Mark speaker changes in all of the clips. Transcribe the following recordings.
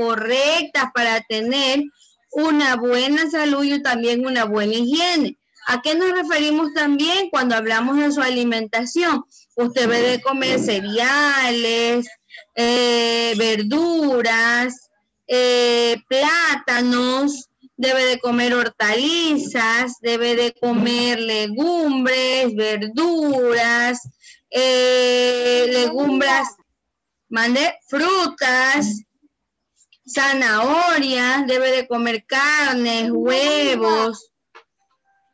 Speaker 1: correctas para tener una buena salud y también una buena higiene. ¿A qué nos referimos también cuando hablamos de su alimentación? Usted debe comer cereales, eh, verduras, eh, plátanos, debe de comer hortalizas, debe de comer legumbres, verduras, eh, legumbres, mande, frutas, zanahorias, debe de comer carnes, huevos.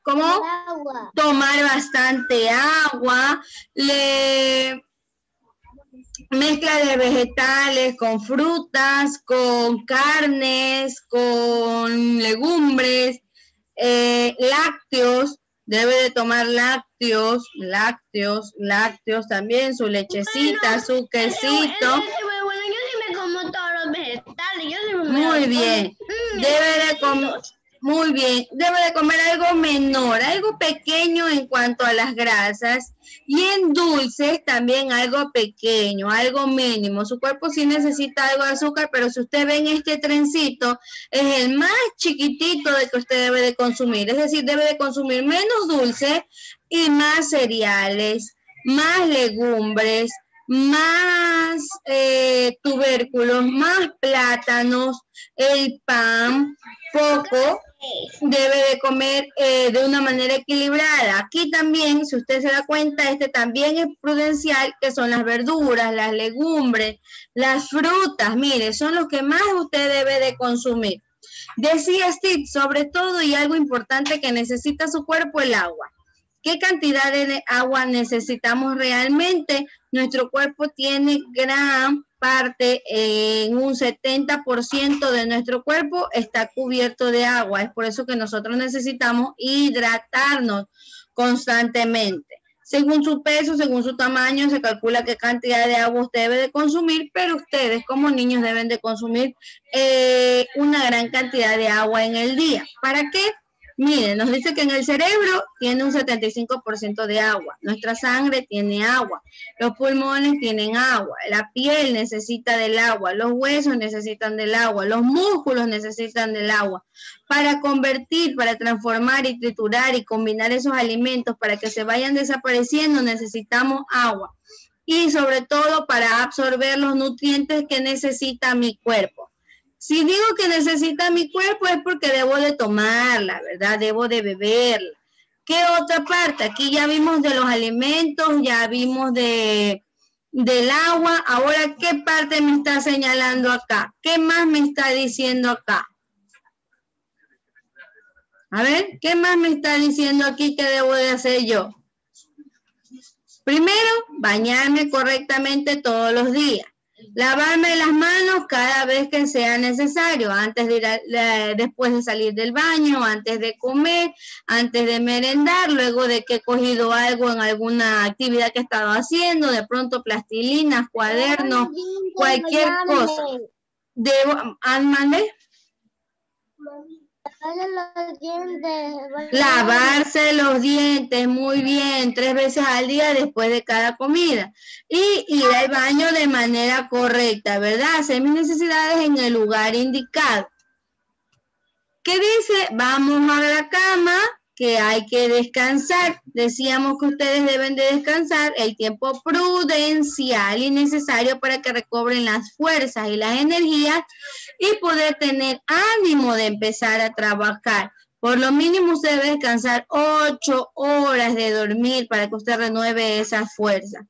Speaker 1: ¿Cómo? Tomar bastante agua, le mezcla de vegetales con frutas, con carnes, con legumbres, eh, lácteos, debe de tomar lácteos, lácteos, lácteos también, su lechecita, su quesito. Muy bien. Debe de comer muy bien, debe de comer algo menor, algo pequeño en cuanto a las grasas y en dulces también algo pequeño, algo mínimo. Su cuerpo sí necesita algo de azúcar, pero si usted ve en este trencito, es el más chiquitito de que usted debe de consumir. Es decir, debe de consumir menos dulce y más cereales, más legumbres, más eh, tubérculos, más plátanos, el pan, poco, debe de comer eh, de una manera equilibrada. Aquí también, si usted se da cuenta, este también es prudencial, que son las verduras, las legumbres, las frutas, mire, son los que más usted debe de consumir. Decía Steve, sobre todo y algo importante que necesita su cuerpo, el agua. ¿Qué cantidad de agua necesitamos realmente? Nuestro cuerpo tiene gran parte, un 70% de nuestro cuerpo está cubierto de agua. Es por eso que nosotros necesitamos hidratarnos constantemente. Según su peso, según su tamaño, se calcula qué cantidad de agua usted debe de consumir, pero ustedes como niños deben de consumir eh, una gran cantidad de agua en el día. ¿Para qué? Miren, nos dice que en el cerebro tiene un 75% de agua, nuestra sangre tiene agua, los pulmones tienen agua, la piel necesita del agua, los huesos necesitan del agua, los músculos necesitan del agua. Para convertir, para transformar y triturar y combinar esos alimentos para que se vayan desapareciendo necesitamos agua. Y sobre todo para absorber los nutrientes que necesita mi cuerpo. Si digo que necesita mi cuerpo es porque debo de tomarla, ¿verdad? Debo de beberla. ¿Qué otra parte? Aquí ya vimos de los alimentos, ya vimos de del agua. Ahora, ¿qué parte me está señalando acá? ¿Qué más me está diciendo acá? A ver, ¿qué más me está diciendo aquí que debo de hacer yo? Primero, bañarme correctamente todos los días. Lavarme las manos cada vez que sea necesario, antes de ir después de salir del baño, antes de comer, antes de merendar, luego de que he cogido algo en alguna actividad que he estado haciendo, de pronto plastilinas, cuadernos, cualquier cosa. Debo, ah, ¿mande? Lavarse los dientes, muy bien, tres veces al día después de cada comida. Y ir al baño de manera correcta, ¿verdad? Hacer mis necesidades en el lugar indicado. ¿Qué dice? Vamos a la cama, que hay que descansar. Decíamos que ustedes deben de descansar el tiempo prudencial y necesario para que recobren las fuerzas y las energías y poder tener ánimo de empezar a trabajar. Por lo mínimo usted debe descansar ocho horas de dormir para que usted renueve esa fuerza.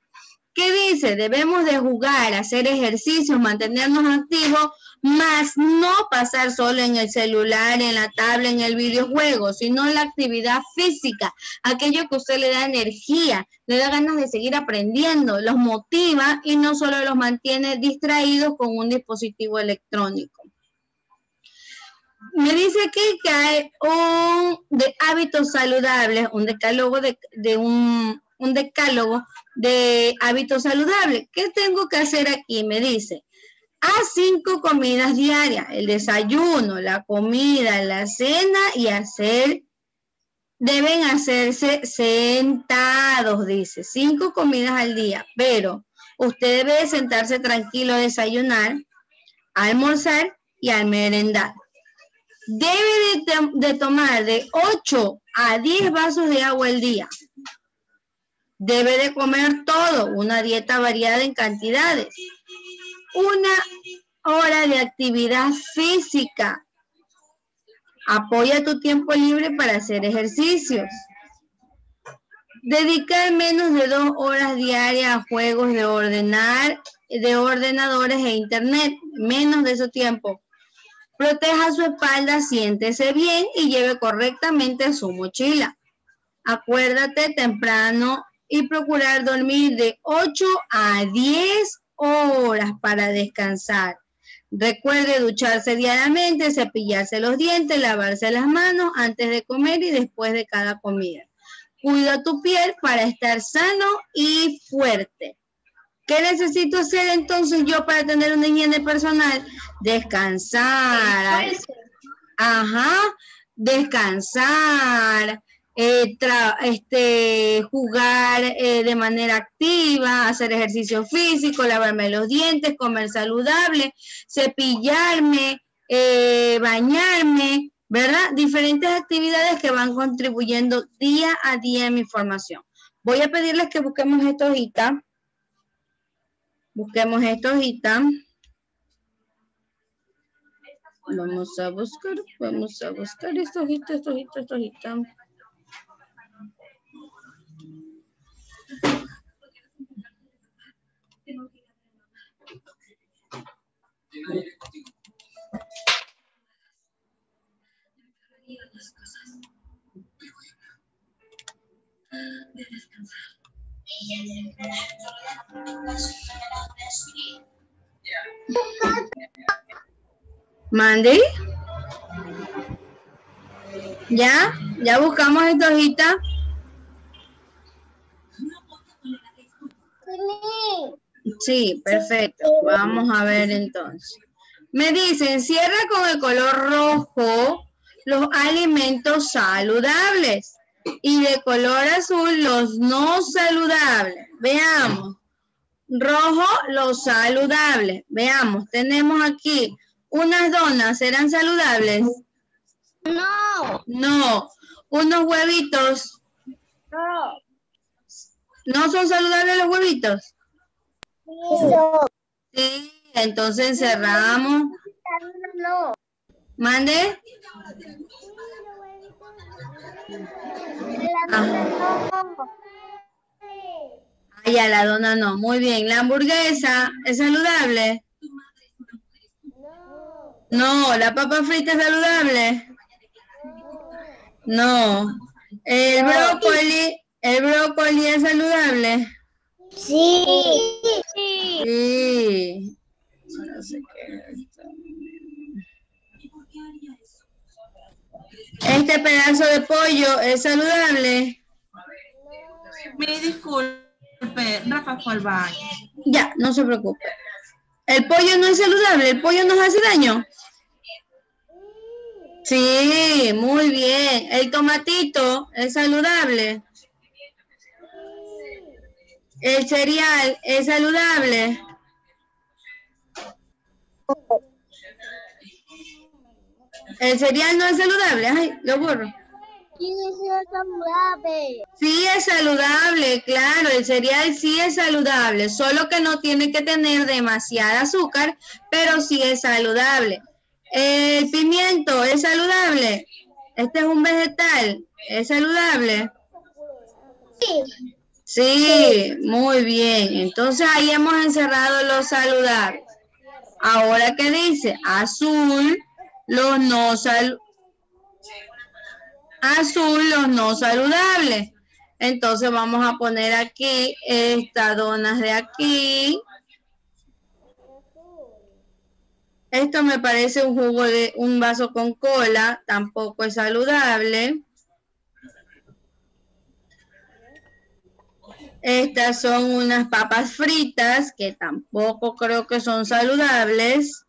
Speaker 1: ¿Qué dice? Debemos de jugar, hacer ejercicios, mantenernos activos más no pasar solo en el celular, en la tabla, en el videojuego, sino la actividad física, aquello que usted le da energía, le da ganas de seguir aprendiendo, los motiva y no solo los mantiene distraídos con un dispositivo electrónico. Me dice aquí que hay un de hábitos saludables, un decálogo de, de un, un decálogo de hábitos saludables. ¿Qué tengo que hacer aquí? Me dice, a cinco comidas diarias, el desayuno, la comida, la cena y hacer, deben hacerse sentados, dice, cinco comidas al día, pero usted debe sentarse tranquilo a desayunar, almorzar y al merendar. Debe de, tomar de 8 a 10 vasos de agua al día. Debe de comer todo, una dieta variada en cantidades. Una hora de actividad física. Apoya tu tiempo libre para hacer ejercicios. Dedicar menos de dos horas diarias a juegos de ordenar, de ordenadores e internet. Menos de ese tiempo. Proteja su espalda, siéntese bien y lleve correctamente su mochila. Acuérdate temprano y procurar dormir de 8 a 10 horas para descansar. Recuerde ducharse diariamente, cepillarse los dientes, lavarse las manos antes de comer y después de cada comida. Cuida tu piel para estar sano y fuerte. ¿Qué necesito hacer entonces yo para tener una higiene personal? Descansar. Ajá, descansar, eh, este, jugar eh, de manera activa, hacer ejercicio físico, lavarme los dientes, comer saludable, cepillarme, eh, bañarme, ¿verdad? Diferentes actividades que van contribuyendo día a día en mi formación. Voy a pedirles que busquemos esta hojita. Busquemos esta hojita. Vamos a buscar, vamos a buscar esta hojita, esta hojita, esta hojita. Mandy. ¿Ya? ¿Ya buscamos esta hojita? Sí, perfecto. Vamos a ver entonces. Me dicen, cierra con el color rojo los alimentos saludables y de color azul los no saludables. Veamos. Rojo, los saludables. Veamos, tenemos aquí unas donas, ¿serán saludables?
Speaker 2: No.
Speaker 1: No. Unos huevitos.
Speaker 2: No.
Speaker 1: ¿No son saludables los huevitos?
Speaker 2: No.
Speaker 1: Sí, entonces cerramos.
Speaker 2: No.
Speaker 1: ¿Mande? Ah. ya, la dona no. Muy bien. ¿La hamburguesa es saludable? No. ¿La papa frita es saludable? No. ¿El brócoli, el brócoli es saludable?
Speaker 2: Sí.
Speaker 1: Sí. ¿Este pedazo de pollo es saludable?
Speaker 3: Me disculpe, Rafa fue al baño.
Speaker 1: Ya, no se preocupe. ¿El pollo no es saludable? ¿El pollo nos hace daño? Sí, muy bien. ¿El tomatito es saludable? ¿El cereal es saludable? El cereal no es saludable. Ay, lo borro.
Speaker 2: Sí, es saludable.
Speaker 1: Sí es saludable, claro, el cereal sí es saludable, solo que no tiene que tener demasiada azúcar, pero sí es saludable. El pimiento es saludable. Este es un vegetal, es saludable.
Speaker 2: Sí.
Speaker 1: Sí, muy bien. Entonces ahí hemos encerrado los saludables. Ahora, ¿qué dice? Azul, los no sal azul, los no saludables. Entonces vamos a poner aquí estas donas de aquí. Esto me parece un jugo de un vaso con cola, tampoco es saludable. Estas son unas papas fritas que tampoco creo que son saludables.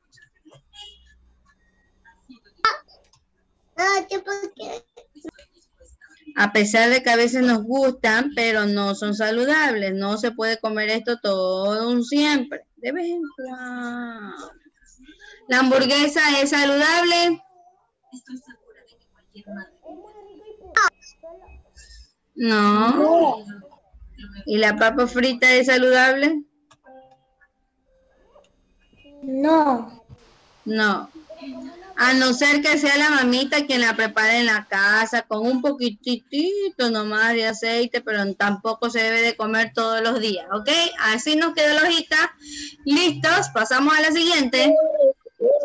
Speaker 1: A pesar de que a veces nos gustan, pero no son saludables. No se puede comer esto todo un siempre. De vez en cuando. ¿La hamburguesa es saludable? No. ¿Y la papa frita es saludable?
Speaker 2: No.
Speaker 1: No. A no ser que sea la mamita quien la prepare en la casa con un poquitito nomás de aceite, pero tampoco se debe de comer todos los días, ¿ok? Así nos quedó la hojita. ¿Listos? Pasamos a la siguiente.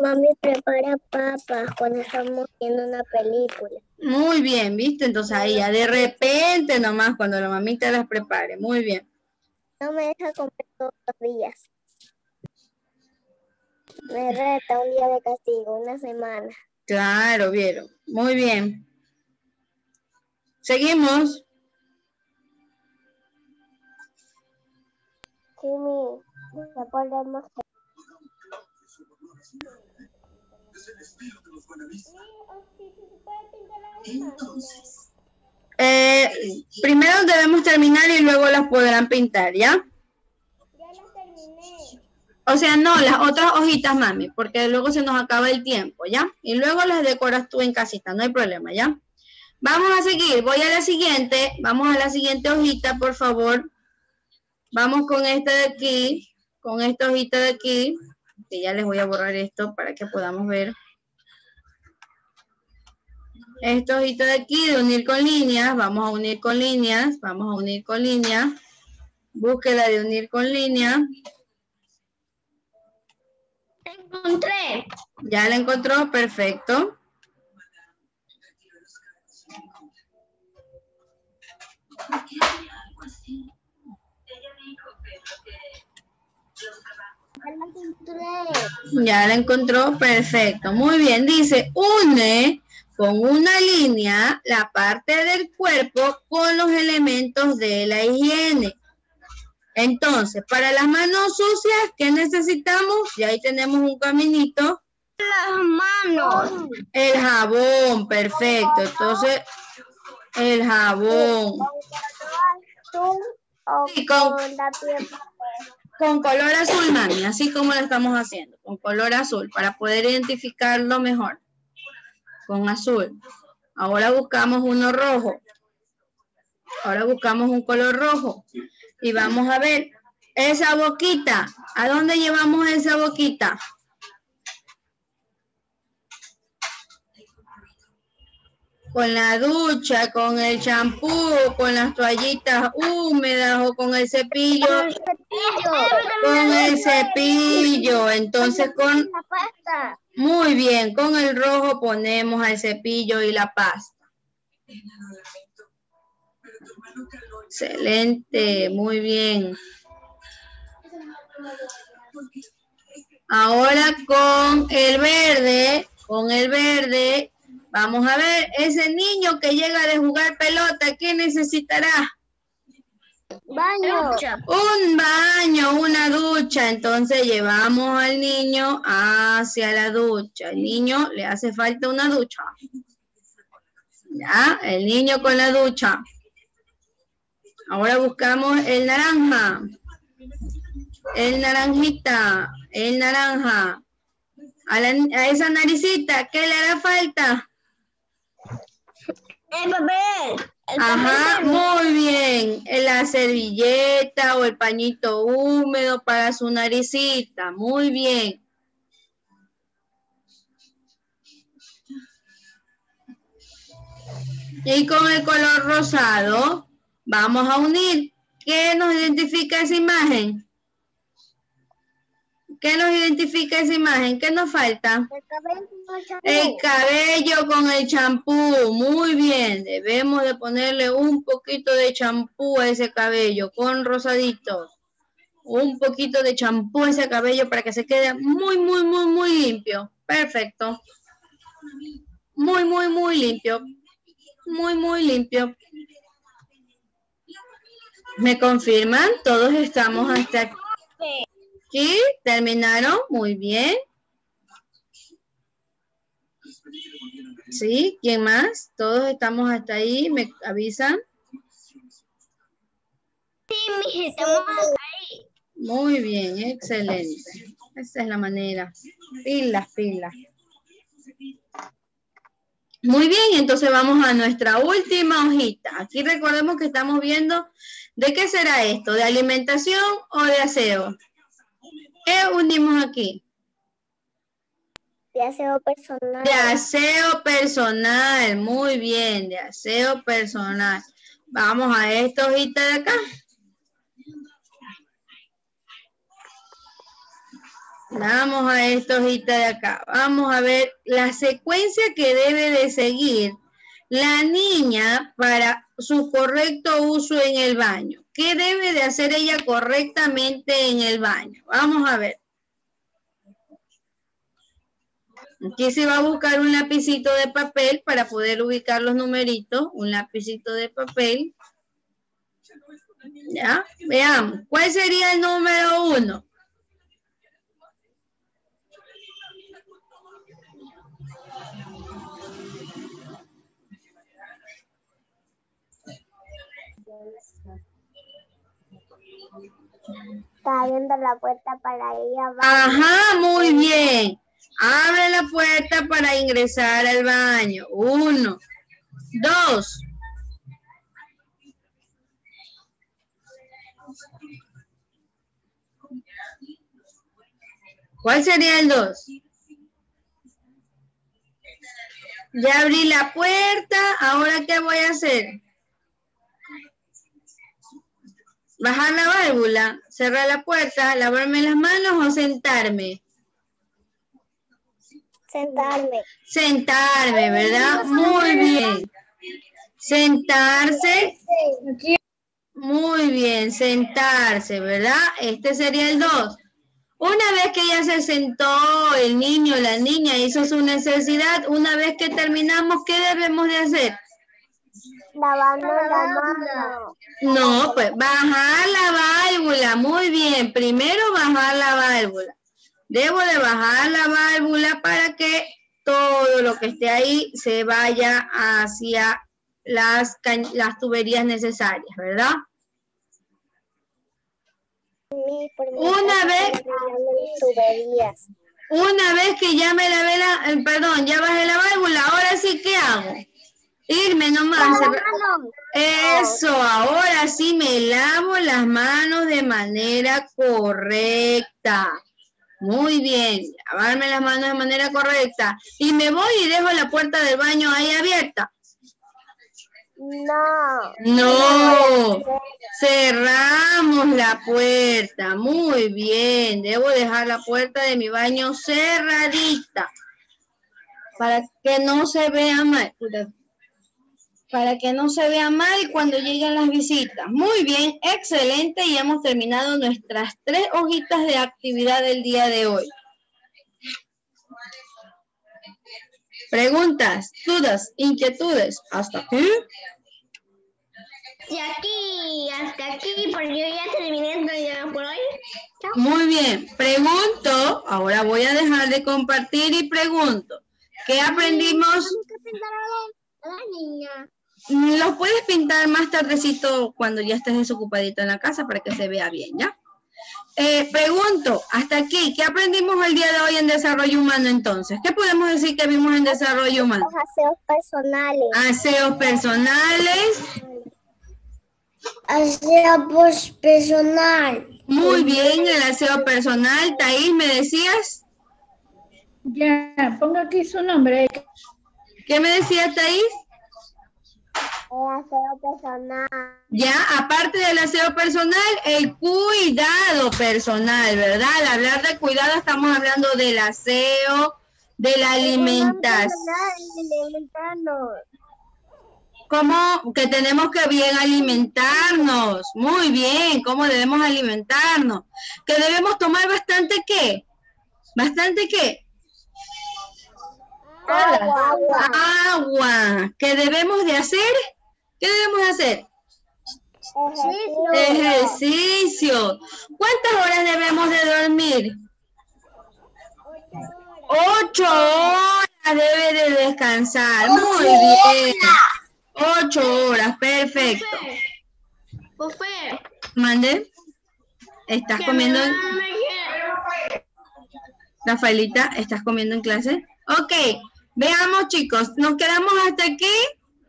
Speaker 2: Mami prepara papas cuando estamos viendo una película.
Speaker 1: Muy bien, ¿viste? Entonces ahí ya de repente nomás cuando la mamita las prepare. Muy bien.
Speaker 2: No me deja comer todos los días. Me reta un día de castigo, una semana.
Speaker 1: Claro, vieron. Muy bien. Seguimos.
Speaker 2: Sí, mi, ya podemos
Speaker 1: Eh, primero debemos terminar y luego las podrán pintar, ¿ya? O sea, no, las otras hojitas, mami, porque luego se nos acaba el tiempo, ¿ya? Y luego las decoras tú en casita, no hay problema, ¿ya? Vamos a seguir, voy a la siguiente, vamos a la siguiente hojita, por favor. Vamos con esta de aquí, con esta hojita de aquí, que ya les voy a borrar esto para que podamos ver. Esta hojita de aquí de unir con líneas, vamos a unir con líneas, vamos a unir con líneas. Búsqueda de unir con línea.
Speaker 2: Encontré.
Speaker 1: Ya la encontró, perfecto.
Speaker 2: Ya la
Speaker 1: encontró, perfecto. Muy bien, dice, une con una línea la parte del cuerpo con los elementos de la higiene. Entonces, para las manos sucias, ¿qué necesitamos? Y ahí tenemos un caminito.
Speaker 2: Las manos.
Speaker 1: El jabón, perfecto. Entonces, el jabón. Sí, con-.
Speaker 2: Con
Speaker 1: color azul, mami, así como lo estamos haciendo, con color azul, para poder identificarlo mejor. Con azul. Ahora buscamos uno rojo. Ahora buscamos un color rojo. Y vamos a ver esa boquita. ¿A dónde llevamos esa boquita? Con la ducha, con el champú, con las toallitas húmedas o con el cepillo. Con el cepillo, entonces con,
Speaker 2: La pasta.
Speaker 1: muy bien, con el rojo ponemos al cepillo y la pasta. Excelente, muy bien. Ahora con el verde, con el verde, vamos a ver, ese niño que llega de jugar pelota, ¿qué necesitará?
Speaker 2: Baño.
Speaker 1: Un baño, una ducha. Entonces llevamos al niño hacia la ducha. El niño le hace falta una ducha. Ya, el niño con la ducha. Ahora buscamos el naranja. El naranjita. El naranja. A, la- a esa naricita, ¿qué le hará falta?
Speaker 2: El papel. El
Speaker 1: Ajá,
Speaker 2: papel.
Speaker 1: muy bien. La servilleta o el pañito húmedo para su naricita. Muy bien. Y con el color rosado vamos a unir. ¿Qué nos identifica esa imagen? ¿Qué nos identifica esa imagen? ¿Qué nos falta?
Speaker 2: El cabello con el champú.
Speaker 1: El cabello con el champú, muy bien. Debemos de ponerle un poquito de champú a ese cabello con rosadito. Un poquito de champú a ese cabello para que se quede muy, muy, muy, muy limpio. Perfecto. Muy, muy, muy limpio. Muy, muy limpio. ¿Me confirman? Todos estamos hasta aquí. ¿Terminaron? Muy bien. Sí, ¿quién más? Todos estamos hasta ahí, me avisan.
Speaker 2: Sí, mijita, estamos
Speaker 1: Muy bien, excelente. Esa es la manera. Pilas, pilas. Muy bien, entonces vamos a nuestra última hojita. Aquí recordemos que estamos viendo de qué será esto, de alimentación o de aseo. ¿Qué unimos aquí?
Speaker 2: De aseo personal.
Speaker 1: De aseo personal, muy bien, de aseo personal. Vamos a esta hojita de acá. Vamos a esta hojita de acá. Vamos a ver la secuencia que debe de seguir la niña para su correcto uso en el baño. ¿Qué debe de hacer ella correctamente en el baño? Vamos a ver. Aquí se va a buscar un lapicito de papel para poder ubicar los numeritos. Un lapicito de papel. Ya, veamos. ¿Cuál sería el número uno?
Speaker 2: Está abriendo la puerta para ir abajo.
Speaker 1: Ajá, muy bien. Abre la puerta para ingresar al baño. Uno. Dos. ¿Cuál sería el dos? Ya abrí la puerta. ¿Ahora qué voy a hacer? Bajar la válvula, cerrar la puerta, lavarme las manos o sentarme.
Speaker 2: Sentarme.
Speaker 1: Sentarme, ¿verdad? Muy bien. Sentarse. Muy bien, sentarse, ¿verdad? Este sería el 2. Una vez que ya se sentó el niño, la niña hizo su necesidad, una vez que terminamos, ¿qué debemos de hacer?
Speaker 2: Lavando la mano.
Speaker 1: No, pues bajar la válvula, muy bien. Primero bajar la válvula. Debo de bajar la válvula para que todo lo que esté ahí se vaya hacia las, las tuberías necesarias, ¿verdad? Una vez, una vez que ya me lavé la, eh, perdón, ya bajé la válvula, ahora sí, ¿qué hago? Irme nomás. Eso, ahora sí me lavo las manos de manera correcta. Muy bien, lavarme las manos de manera correcta. Y me voy y dejo la puerta del baño ahí abierta.
Speaker 2: No.
Speaker 1: No, cerramos la puerta. Muy bien, debo dejar la puerta de mi baño cerradita para que no se vea mal para que no se vea mal cuando lleguen las visitas. Muy bien, excelente y hemos terminado nuestras tres hojitas de actividad del día de hoy. Preguntas, dudas, inquietudes, ¿hasta aquí?
Speaker 2: Y aquí, hasta aquí, porque yo ya terminé por hoy.
Speaker 1: Muy bien, pregunto, ahora voy a dejar de compartir y pregunto, ¿qué aprendimos?
Speaker 2: La niña.
Speaker 1: Los puedes pintar más tardecito cuando ya estés desocupadito en la casa para que se vea bien, ¿ya? Eh, pregunto, hasta aquí, ¿qué aprendimos el día de hoy en desarrollo humano entonces? ¿Qué podemos decir que vimos en desarrollo humano?
Speaker 2: Los aseos personales.
Speaker 1: Aseos personales.
Speaker 2: Aseo personal.
Speaker 1: Muy bien, el aseo personal. Taís, ¿me decías?
Speaker 4: Ya, ponga aquí su nombre.
Speaker 1: ¿Qué me decías, Taís?
Speaker 2: El aseo personal.
Speaker 1: Ya, aparte del aseo personal, el cuidado personal, ¿verdad? Al hablar de cuidado estamos hablando del aseo, de la alimentación. ¿Cómo que tenemos que bien alimentarnos? Muy bien, ¿cómo debemos alimentarnos? Que debemos tomar bastante qué? ¿Bastante qué?
Speaker 2: Agua, agua.
Speaker 1: Agua. ¿Qué debemos de hacer? ¿Qué debemos de hacer?
Speaker 2: Ejercicio.
Speaker 1: Ejercicio. ¿Cuántas horas debemos de dormir? Ocho horas debe de descansar. Muy bien. Ocho horas, perfecto. Mande. ¿Estás
Speaker 3: que
Speaker 1: comiendo?
Speaker 3: quiere-
Speaker 1: Rafaelita, ¿estás comiendo en clase? Ok, veamos chicos, nos quedamos hasta aquí,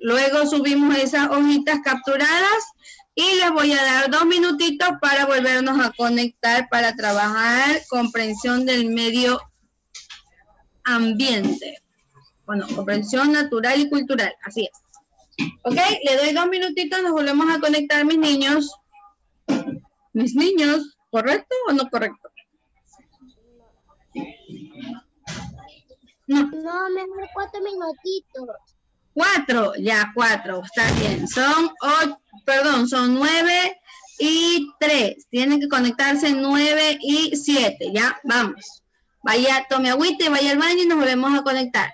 Speaker 1: luego subimos esas hojitas capturadas y les voy a dar dos minutitos para volvernos a conectar para trabajar comprensión del medio ambiente. Bueno, comprensión natural y cultural, así es. Ok, le doy dos minutitos, nos volvemos a conectar mis niños. Mis niños, ¿correcto o no correcto?
Speaker 2: No. No, mejor cuatro minutitos.
Speaker 1: Cuatro, ya cuatro, está bien. Son ocho, perdón, son nueve y tres. Tienen que conectarse nueve y siete, ya, vamos. Vaya, tome agüita y vaya al baño y nos volvemos a conectar.